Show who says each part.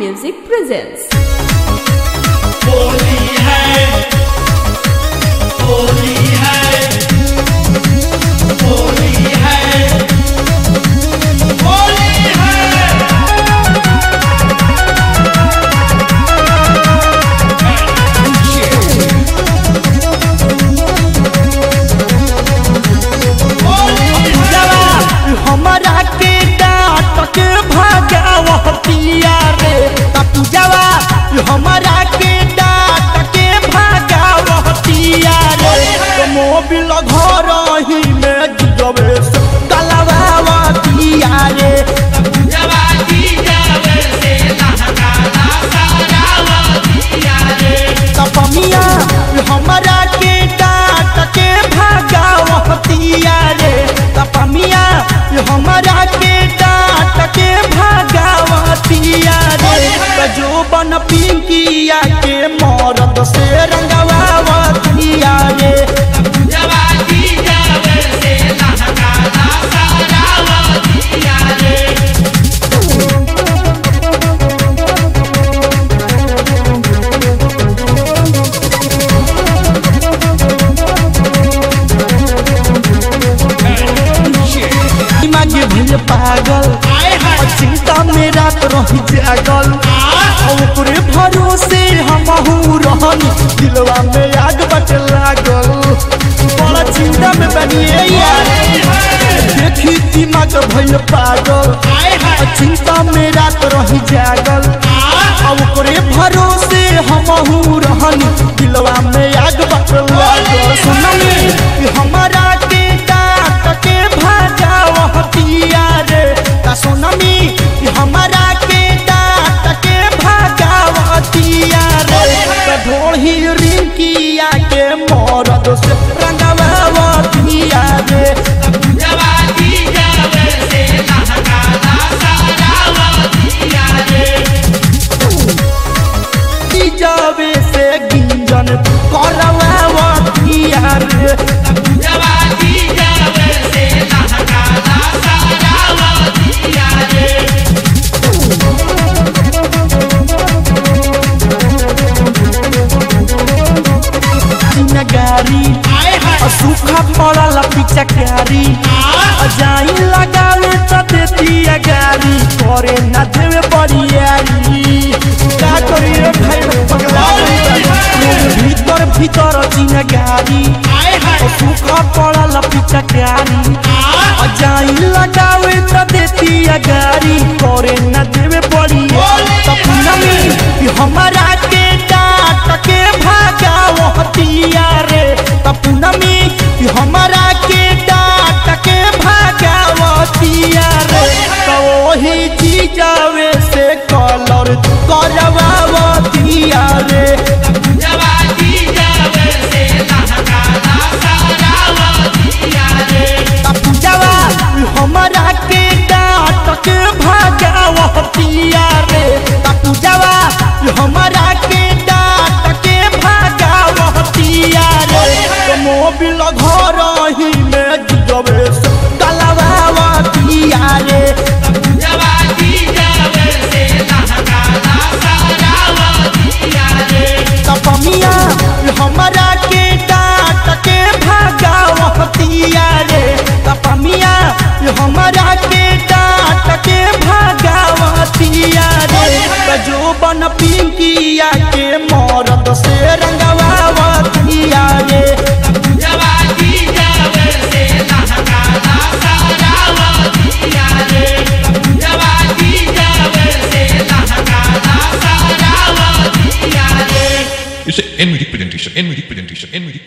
Speaker 1: Music presents.
Speaker 2: बन पिंकिया के मरद से रंगवावतिया रे पागल चिंता में रात रही जागल। दिलवा में आग बट लागल। बड़ा चिंता में बनिए यार। देखी दिमाग भइल पागल। चिंता में रात रही जागल। भरोसे हम रहनी दिलवा में नगारी सूखा पड़ल पिचकारी जाई लगावे त देती गारी करे न देवे बरियारी का करिए भाई? पगला भीतर भीतर चिनगारी
Speaker 3: आए
Speaker 2: सूखा पड़ल पिचकारी जाई लगावे रे। पूजवा हमारा के डांट के भागावतिया रे। पूजवा हमारा के डांट के भागावतिया रे। मोबिल घर बन पिंकिया के मरद से रंगवावतिया रे
Speaker 3: जवानी जावे से लहकाना सारा वदिया रे जवानी जावे से लहकाना सारा वदिया रे
Speaker 4: It's an NVD presentation, NVD presentation, presentation.